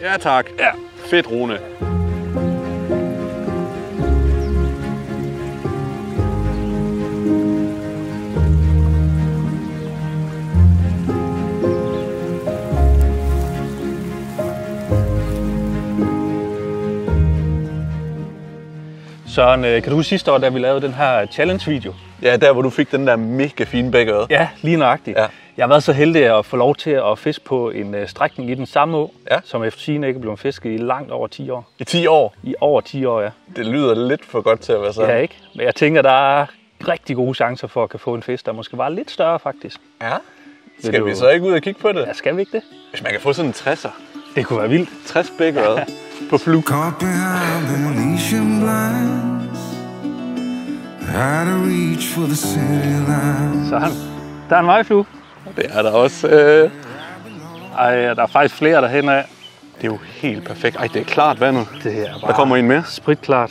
Ja tak. Ja. Fedt, Rune. Søren, øh, kan du huske sidste år, da vi lavede den her challenge-video? Ja, der hvor du fik den der mega fine bækørred. Ja, lige nøjagtigt. Ja. Jeg har været så heldig at få lov til at fiske på en øh, strækning i den samme å, Ja. som efter sigende ikke er blevet fisket i langt over 10 år. I 10 år. I over 10 år, ja. Det lyder lidt for godt til at være sandt. Ja, ikke? Men jeg tænker, der er rigtig gode chancer for at kan få en fisk, der måske var lidt større faktisk. Ja. Skal du- vi så ikke ud og kigge på det? Ja, skal vi ikke det? Hvis man kan få sådan en 60'er. Det kunne være vildt. 60 bækørred på flug. Caught behind Venetian the city lights. Søren, der er en vejflue. Det er der også. Øh... Ej, der er faktisk flere derhen af. Det er jo helt perfekt. Ej, det er klart vandet. Det er bare Der kommer en mere. spritklart.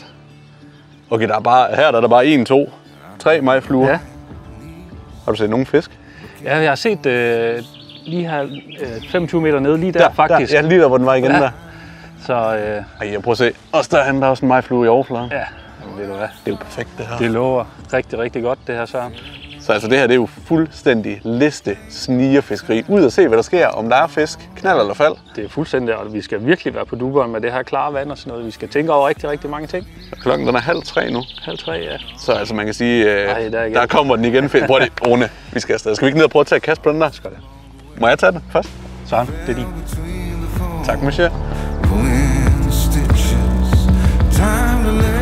Okay, der er bare, her der er der bare en, to, tre majfluer. Ja. Har du set nogen fisk? Ja, jeg har set øh, lige her øh, 25 meter nede, lige der, der faktisk. Der, ja, lige der, hvor den var igen Ja. der. Så øh, Ej, jeg prøver at se. Også der er også en majflue i overfladen. ja, Jamen, ved du hvad? Det er jo perfekt, det her. Det lover rigtig, rigtig godt, det her Søren. Så altså, det her det er jo fuldstændig liste snigerfiskeri. Ud og se, hvad der sker. Om der er fisk, knald eller fald. Det er fuldstændig, og vi skal virkelig være på duberen med det her klare vand og sådan noget. Vi skal tænke over rigtig, rigtig mange ting. Klokken den er halv tre nu. Halv tre, ja. Så altså, man kan sige, øh, Ej, der er der kommer den igen. Prøv det, Rune. Vi skal afsted. Skal vi ikke ned og prøve at tage et kast på den der? Skal det. Må jeg tage den først? Søren, det er din. Tak, monsieur. Time to go.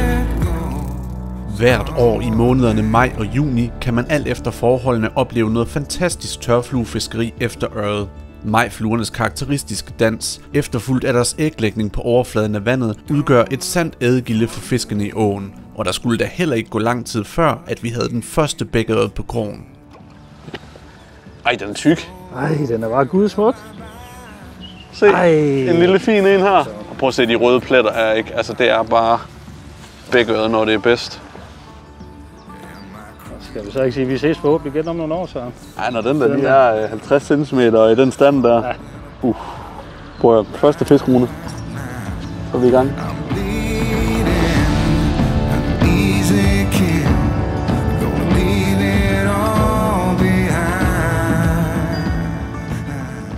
Hvert år i månederne maj og juni kan man alt efter forholdene opleve noget fantastisk tørfluefiskeri efter øret. Majfluernes karakteristiske dans, efterfulgt af deres æglægning på overfladen af vandet, udgør et sandt ædegilde for fiskene i åen. Og der skulle da heller ikke gå lang tid før, at vi havde den første bækkerød på krogen. Ej, den er tyk. Ej, den er bare gudsmuk. Se, Ej. en lille fin en her. Og prøv at se de røde pletter her, ikke? Altså, det er bare bækøret, når det er bedst. Skal vi så ikke sige, at vi ses forhåbentlig igen om nogle år, Søren? Ej, når den der lige er øh, 50 cm og i den stand der. Ja. Uh. Prøv at første fiskrune. Så er vi i gang.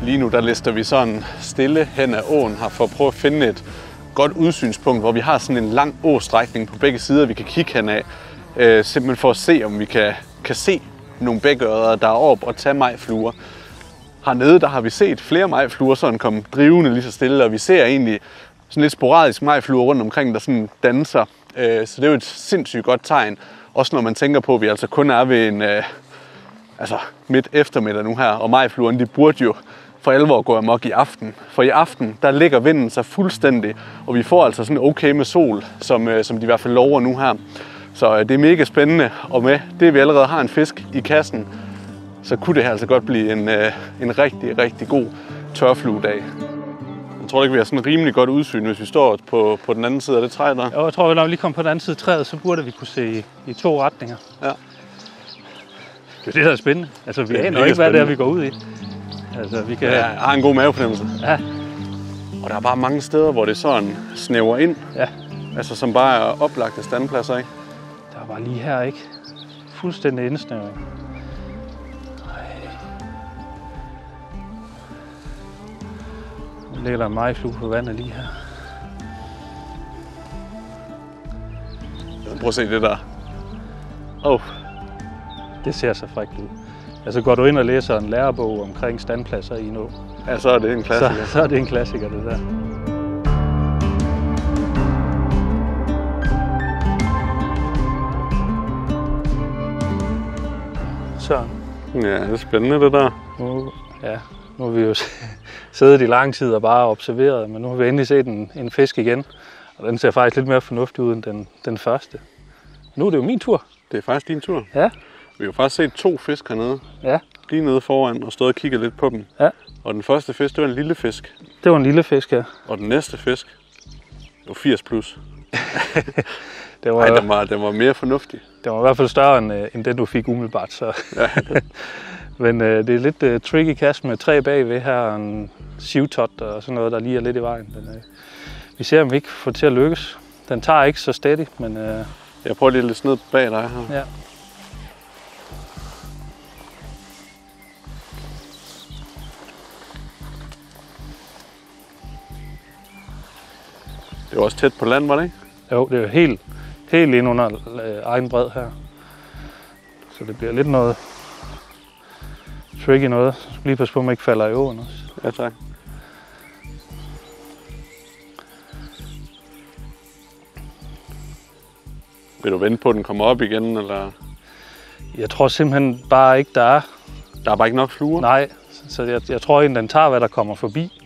Lige nu der lister vi sådan stille hen ad åen her for at prøve at finde et godt udsynspunkt, hvor vi har sådan en lang åstrækning på begge sider, vi kan kigge hen af. Øh, simpelthen for at se, om vi kan, kan se nogle bækørder, der er op og tage majfluer. Hernede der har vi set flere majfluer sådan komme drivende lige så stille, og vi ser egentlig sådan lidt sporadisk majfluer rundt omkring, der sådan danser. Øh, så det er jo et sindssygt godt tegn. Også når man tænker på, at vi altså kun er ved en, øh, altså midt eftermiddag nu her, og majfluerne de burde jo for alvor gå amok i aften. For i aften, der ligger vinden sig fuldstændig, og vi får altså sådan okay med sol, som, øh, som de i hvert fald lover nu her. Så øh, det er mega spændende, og med det, vi allerede har en fisk i kassen, så kunne det her altså godt blive en, øh, en rigtig, rigtig god tørfluedag. Jeg tror ikke, vi har sådan rimelig godt udsyn, hvis vi står på, på den anden side af det træ der. Jo, jeg tror, at når vi lige kommer på den anden side af træet, så burde vi kunne se i, i to retninger. Ja. Det er det, der er spændende. Altså, vi Det er aner ikke, hvad det er, vi går ud i. Altså, vi kan... Ja, jeg har en god mavefornemmelse. Ja. Og der er bare mange steder, hvor det sådan snæver ind. Ja. Altså som bare er oplagte standpladser, ikke? Var lige her, ikke? Fuldstændig indsnævring. Nu ligger der en majflue på vandet lige her. Prøv at se det der. Oh, Det ser så frækt ud. Altså går du ind og læser en lærebog omkring standpladser i en å, ja, så er det en så, klassiker. så er det en klassiker, det der. Så, Ja, det er spændende det der. nu, ja, nu har vi jo siddet i lang tid og bare observeret, men nu har vi endelig set en, en fisk igen. Og den ser faktisk lidt mere fornuftig ud end den, den første. Nu er det jo min tur. Det er faktisk din tur. Ja, Vi har jo faktisk set to fisk hernede. ja. Lige nede foran og stået og kigget lidt på dem. Ja. Og den første fisk, det var en lille fisk. Det var en lille fisk her. Og den næste fisk, det var 80 plus. Det var, Nej, den var, den var mere fornuftig. det var i hvert fald større end, øh, end den, du fik umiddelbart. Så. Ja, Men øh, det er lidt øh, tricky kast med tre bagved her, en sivtot og sådan noget, der lige er lidt i vejen. Men, øh, vi ser, om vi ikke får til at lykkes. Den tager ikke så steady, men øh, Jeg prøver lige lidt ned bag dig her. ja. Det er også tæt på land, var det ikke? Jo, det er helt, helt ind under øh, egen bred her. Så det bliver lidt noget tricky noget. Så skal lige passe på, at man ikke falder i åen også. Ja, tak. Vil du vente på, at den kommer op igen, eller? Jeg tror simpelthen bare ikke, der er. Der er bare ikke nok fluer. Nej, så jeg, jeg tror egentlig, den tager, hvad der kommer forbi.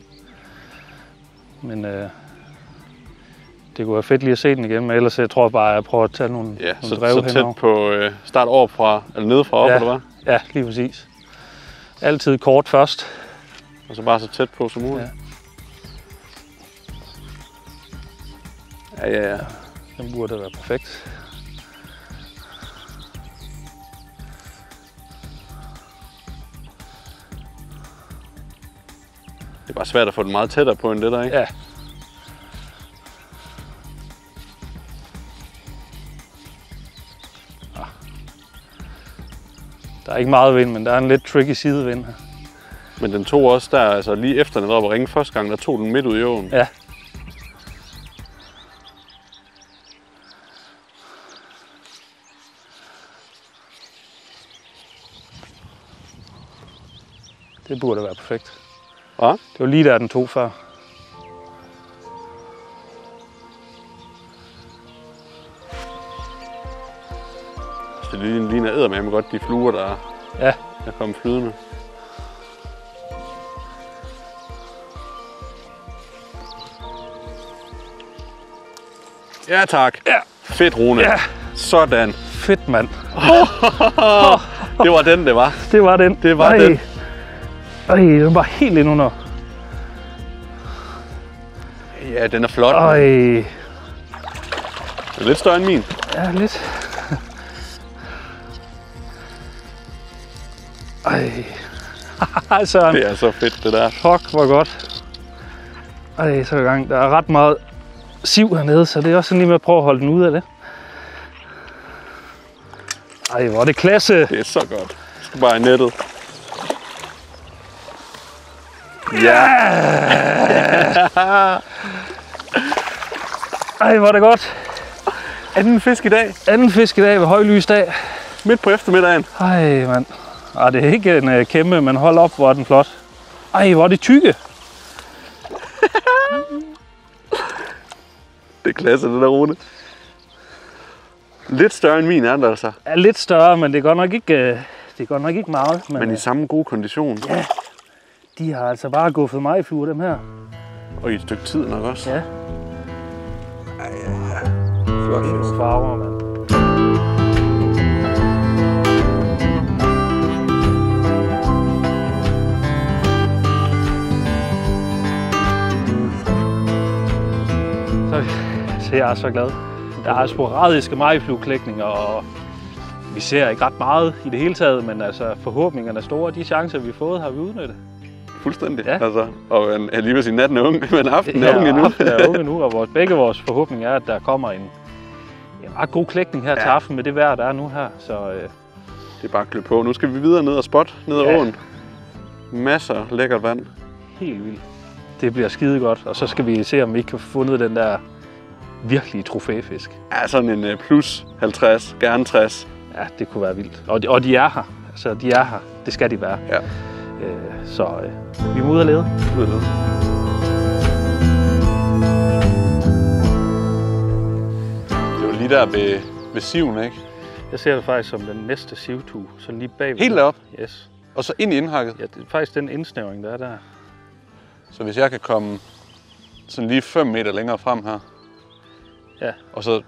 Men øh, det kunne være fedt lige at se den igen, men ellers jeg tror bare, at jeg prøver at tage nogle, Ja, nogle så, drev så henover. tæt på øh, start over fra, eller nede fra op, Ja. eller hvad? Ja, lige præcis. Altid kort først. Og så bare så tæt på som muligt. Ja, ja, ja. Den burde være perfekt. Det er bare svært at få den meget tættere på end det der, ikke? Ja. Der er ikke meget vind, men der er en lidt tricky sidevind her. Men den tog også der, altså lige efter den var oppe at ringe første gang, der tog den midt ud i åen. Ja. Det burde være perfekt. Hva? Det var lige der, den tog før. Det ligner eddermame godt de fluer, der Ja, er kommet flydende. Ja tak. Ja. Fedt, Rune. Ja. Sådan. fedt mand. Det var den, det var. Det var den. Det var Ej. den. Ej, den var helt ind under. Ja, den er flot. Ej, Den er lidt større end min. ja, lidt. Ej. Søren. Det er så fedt, det der. Fuck, hvor godt. Ej, så i gang. Der er ret meget siv hernede, så det er også sådan lige med at prøve at holde den ud af det. Ej, hvor er det klasse. Det er så godt. Jeg skal bare i nettet. Ja. Ej, hvor er det godt. Anden fisk i dag. Anden fisk i dag ved højlysdag. Midt på eftermiddagen. Ej, mand. Ej, det er ikke en uh, kæmpe, men hold op, hvor er den flot. Ej, hvor er det tykke. Det er klasse, det der Rune. Lidt større end min er den altså. Er lidt større, men det er godt nok ikke, uh, det er godt nok ikke meget. Men, Men i men samme gode kondition. Ja. de har altså bare guffet mig i fluer, dem her. Og i et stykke tid nok også. Ja. Flot farver, mand. Så jeg er så glad. Der er sporadiske majflueklækninger, og vi ser ikke ret meget i det hele taget, men altså forhåbningerne er store, og de chancer, vi har fået, har vi udnyttet. Fuldstændig. Ja. Altså, og jeg lige vil sige, natten er ung, men aftenen er ung endnu. aften er unge nu, og vores, begge vores forhåbning er, at der kommer en, en ret god klækning her ja. til Ja. aften med det vejr, der er nu her. Så øh, Det er bare at klø på. Nu skal vi videre ned og spot ned ad Ja. åen. Masser af lækkert vand. helt vildt. Det bliver skide godt, og så skal vi se, om vi ikke kan få fundet den der virkelige trofæfisk. Ja, sådan en øh, plus 50, gerne 60. Ja, det kunne være vildt. Og de, og de er her. Altså, de er her. Det skal de være. Ja. Øh, så øh, vi må ud og lede. Ud det. Det var lige der ved, ved siven, ikke? Jeg ser det faktisk som den næste sivtue, sådan lige bagved. Helt derop? Yes. Og så ind i indhakket. Ja, det er faktisk den indsnævring, der er der. Så hvis jeg kan komme sådan lige 5 meter længere frem her, Ja. og så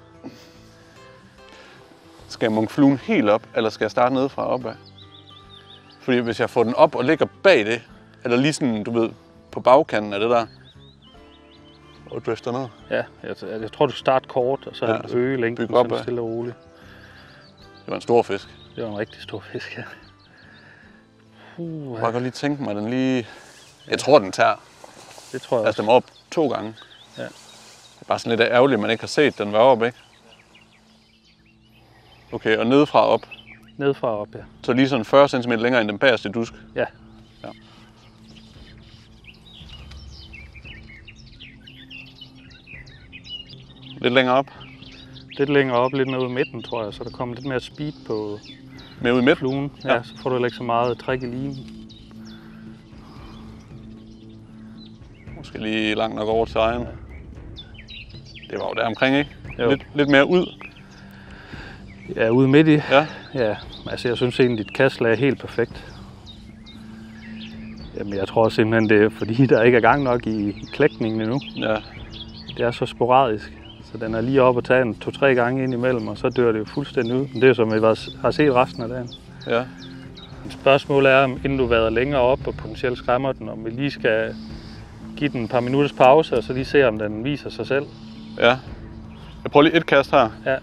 skal jeg munke fluen helt op, eller skal jeg starte nede fra opad? Fordi hvis jeg får den op og ligger bag det, eller lige sådan, du ved, på bagkanten af det der, og drifter ned. Ja, jeg, jeg tror, du starter kort, og så Ja, ja, øge længden op sådan stille og roligt. Det var en stor fisk. Det var en rigtig stor fisk, ja. Uh, Jeg kan godt lige tænke mig, at den lige... Jeg tror, den tager. det tror jeg Altså, også. den var op to gange. Ja. Det bare sådan lidt ærgerligt, at man ikke har set, den var op, ikke? Okay, og nedefra op. Nedefra op, ja. Så lige sådan 40 cm længere end den bagerste dusk. Ja. Ja. Lidt længere op. Lidt længere op, lidt mere ud i midten, tror jeg, så der kommer lidt mere speed på Med ud i midt. fluen. Ja, Ja. så får du ikke så meget træk i limen. Måske lige langt nok over til egen. Det var jo der omkring, ikke? Jo. Lidt, lidt mere ud. Ja, ude midt i. Ja. Ja, altså jeg synes egentlig, dit kastlag er helt perfekt. Jamen jeg tror simpelthen, det er fordi, der ikke er gang nok i, klækningen endnu. ja. Det er så sporadisk. Så den er lige oppe og tage en to-tre gange ind imellem, og så dør det jo fuldstændig ud. Men det er jo som vi har set resten af dagen. Ja. Spørgsmålet er, om inden du vader længere op og potentielt skræmmer den, om vi lige skal give den et par minutters pause, og så lige se, om den viser sig selv. Ja. Jeg prøver lige et kast her. Ja.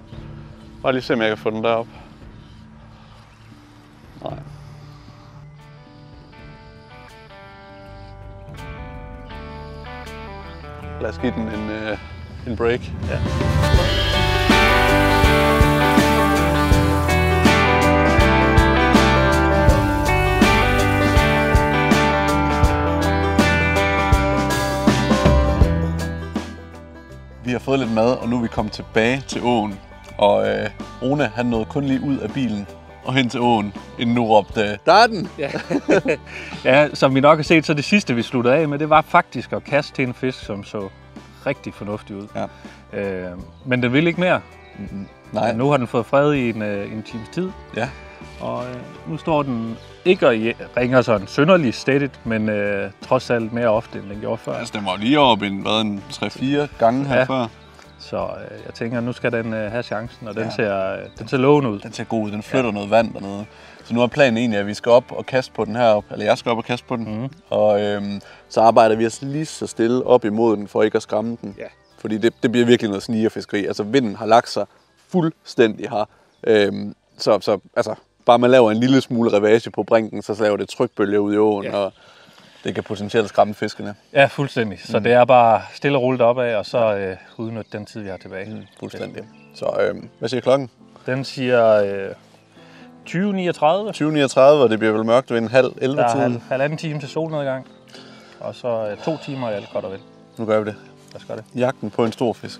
Bare lige se, om jeg kan få den derop. Nej. Lad os give den en, øh, en break. Ja. Fået lidt mad, og nu er vi kommet tilbage til åen. Og øh, Rune, han nåede kun lige ud af bilen og hen til åen, inden nu råbte, der er den! Ja. ja, som vi nok har set, så det sidste, vi sluttede af med, det var faktisk at kaste til en fisk, som så rigtig fornuftig ud. Ja. Øh, men den vil ikke mere. Nej, Men nu har den fået fred i en, øh, en times tid, Ja. og øh, nu står den ikke og ringer sådan synderligt stedigt, men øh, trods alt mere ofte, end den gjorde før. Altså, den var lige op en, hvad, en 3-4 gange her Ja. før. Så øh, jeg tænker, nu skal den øh, have chancen, og den, Ja. ser, øh, den ser lovende ud. Den ser god ud, den flytter ja. noget vand dernede. Så nu er planen egentlig, at vi skal op og kaste på den herop, eller jeg skal op og kaste på den. Mhm. Og øhm, så arbejder vi os lige så stille op imod den, for ikke at skræmme den. Ja. Fordi det, det bliver virkelig noget snigerfiskeri. Altså vinden har lagt sig fuldstændig her. Øhm, så, så altså, bare man laver en lille smule revage på brinken, så laver det trykbølger ud i åen, Ja. og det kan potentielt skræmme fiskene. Ja, fuldstændig. Så Mhm. det er bare stille og roligt opad, og så øh, udnytte den tid, vi har tilbage. Mm, fuldstændig. Så øhm, hvad siger klokken? Den siger øh, 2039. 20.39, og det bliver vel mørkt ved en halv 11 Der er halv, halvanden time til solnedgang. Og så øh, to timer i alt godt og vel. Nu gør vi det. Lad os gøre det. Jagten på en stor fisk.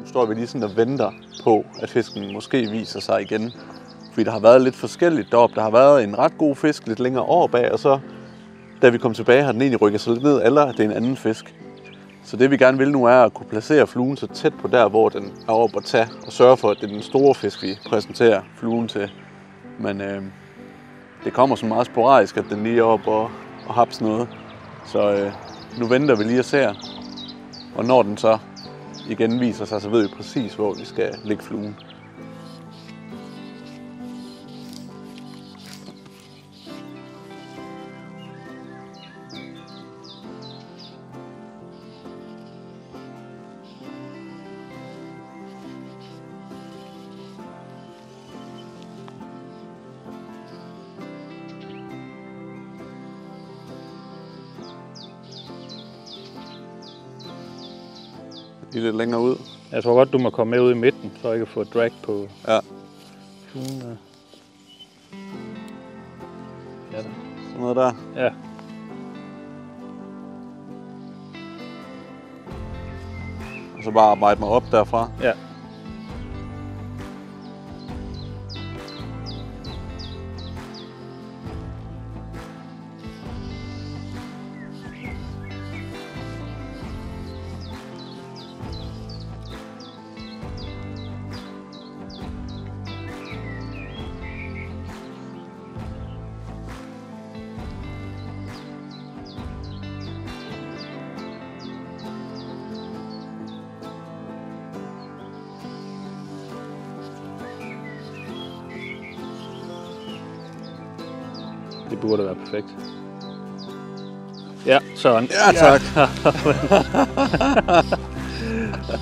Nu står vi lige sådan og venter på, at fisken måske viser sig igen. Fordi der har været lidt forskelligt deroppe. Der har været en ret god fisk lidt længere over bag, og så da vi kom tilbage, har den egentlig rykket sig lidt ned, eller det er en anden fisk. Så det vi gerne vil nu er at kunne placere fluen så tæt på der, hvor den er oppe at tage, og sørge for, at det er den store fisk, vi præsenterer fluen til. Men øh, det kommer så meget sporadisk, at den lige er oppe og, og haps noget. Så øh, nu venter vi lige og ser, og når den så igen viser sig, så ved vi præcis, hvor vi skal lægge fluen. Lige lidt længere ud. Jeg tror godt, du må komme med ud i midten, så jeg kan få drag på Ja, fluen. der. Ja, det. sådan noget der. ja. Og så bare arbejde mig op derfra. ja. Det burde være perfekt. Ja, sådan. Ja, tak.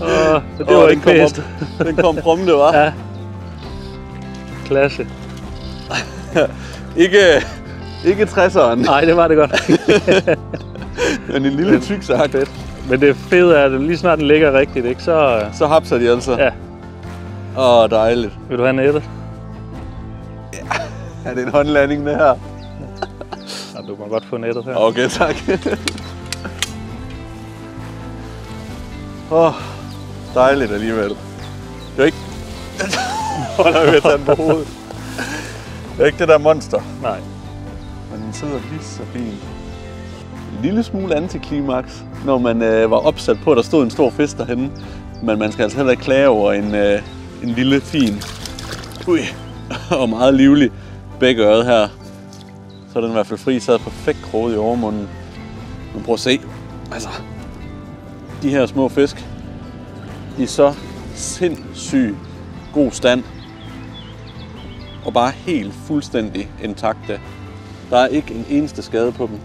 Åh, det var den ikke kom bedst. op. Den kom prompte, var. Ja. Klasse. Ikke, Ikke 60'eren, Nej, det var det godt. men en lille tyk sak. Men det fede er, at lige snart den ligger rigtigt, ikke, så... øh, Så hapser de altså. Ja, Åh, dejligt. vil du have nettet? Er det en håndlanding, det her? Du må godt få nettet her. Okay, tak. Åh, oh, dejligt alligevel. Det er ikke... Holder jeg ved at på hovedet. Det er ikke det der monster, Nej. men den sidder lige så fint. En lille smule antiklimaks, når man øh, var opsat på, at der stod en stor fisk derhenne. Men man skal altså heller ikke klage over en, øh, en lille, fin, ui, og meget livlig bækkeøret her. Så er den i hvert fald fri, sad perfekt kroget i overmunden. Men prøv at se. Altså, de her små fisk, de er så sindssygt god stand. Og bare helt fuldstændig intakte. Der er ikke en eneste skade på dem.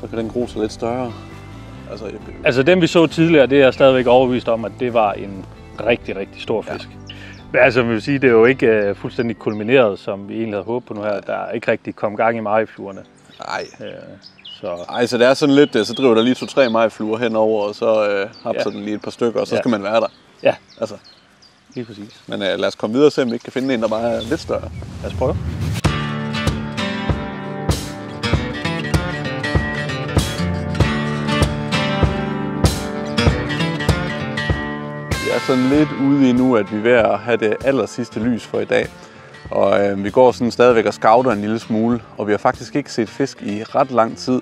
Så kan den gro sig lidt større. Altså, jeg, Altså dem vi så tidligere, det er jeg stadigvæk overbevist om, at det var en rigtig, rigtig stor fisk. Men altså, man vil sige, det er jo ikke uh, fuldstændig kulmineret, som vi egentlig havde håbet på nu her. Der er ikke rigtig kommet gang i majfluerne. nej. Uh, så Ej, så det er sådan lidt, øh, så driver der lige to-tre majfluer henover, og så øh, hapser Ja. den lige et par stykker, og så Ja. skal man være der. ja, Altså, lige præcis. men øh, lad os komme videre og se, om vi ikke kan finde en, der bare er lidt større. Lad os prøve. Sådan lidt ude i nu, at vi er ved at have det aller sidste lys for i dag. Og øh, vi går sådan stadigvæk og scouter en lille smule, og vi har faktisk ikke set fisk i ret lang tid.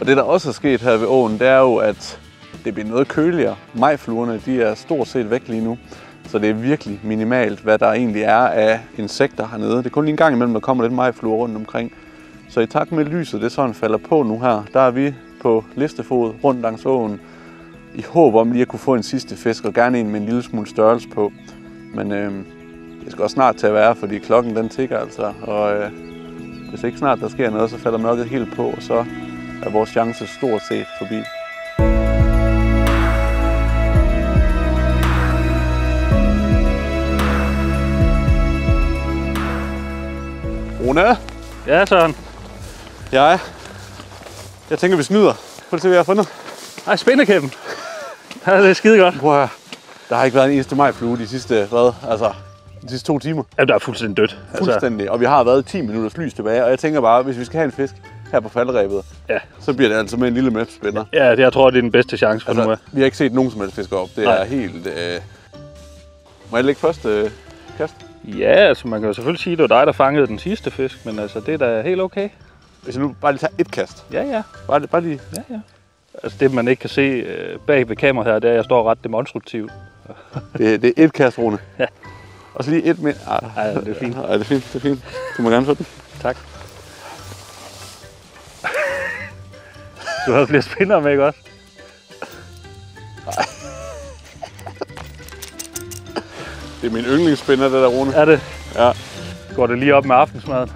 Og det, der også er sket her ved åen, det er jo, at det bliver noget køligere. Majfluerne, de er stort set væk lige nu. Så det er virkelig minimalt, hvad der egentlig er af insekter hernede. Det er kun lige en gang imellem, der kommer lidt majfluer rundt omkring. Så i takt med lyset, det sådan falder på nu her, der er vi på listefod rundt langs åen, i håb om lige at kunne få en sidste fisk, og gerne en med en lille smule størrelse på. Men øh, det skal også snart til at være, fordi klokken den tigger altså. Og øh, hvis ikke snart der sker noget, så falder mørket helt på, og så er vores chance stort set forbi. Rune, Ja, Søren. jeg, jeg tænker, vi snyder. Prøv at se, hvad jeg har fundet. Ej, spændekæppen. Ja, det er skide godt. Prøv. Der har ikke været en eneste majflue de sidste, hvad, altså, de sidste to timer. Jamen, der er fuldstændig dødt. Fuldstændig. Og vi har været 10 minutters lys tilbage, og jeg tænker bare, hvis vi skal have en fisk her på falderæbet, ja. så bliver det altså med en lille mapspænder. ja, det, jeg tror, det er den bedste chance for nu Altså, af. vi har ikke set nogen som helst fisk op. Det Nej. er helt... Øh... Må jeg lægge første øh, kast? Ja, altså man kan jo selvfølgelig sige, at det var dig, der fangede den sidste fisk, men altså det er da helt okay. Hvis jeg nu bare lige tager et kast. Ja, ja. Bare, bare lige... ja, ja. Altså det, man ikke kan se øh, bag ved kameraet her, det er, at jeg står ret demonstrativt. Det, det er et kast, Rune. Ja. Og så lige et mere. Ah, Ej, det er fint. Ej, det er fint, det er fint. Du må gerne få den. Tak. Du havde flere spindere med, ikke også? Det er min yndlingsspænder, det der, Rune. Er det? Ja. Går det lige op med aftensmaden?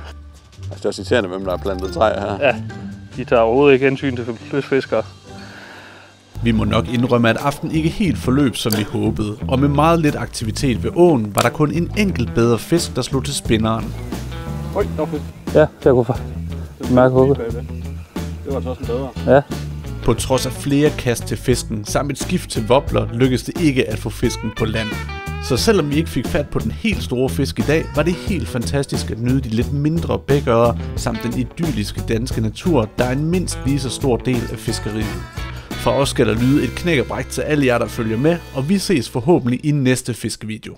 Altså, det er også irriterende, hvem der har plantet træer her. Ja. De tager overhovedet ikke hensyn til lystfiskere. Vi må nok indrømme, at aften ikke helt forløb, som vi håbede, og med meget lidt aktivitet ved åen, var der kun en enkelt bedre fisk, der slog til spinderen. Oj, der var fisk. Ja, jeg kunne få mærke hugget. Det var altså også en bedre. Ja. På trods af flere kast til fisken, samt et skift til wobbler, lykkedes det ikke at få fisken på land. Så selvom vi ikke fik fat på den helt store fisk i dag, var det helt fantastisk at nyde de lidt mindre bækører, samt den idylliske danske natur, der er en mindst lige så stor del af fiskeriet. For os skal der lyde et knæk og bræk til alle jer, der følger med, og vi ses forhåbentlig i næste fiskevideo.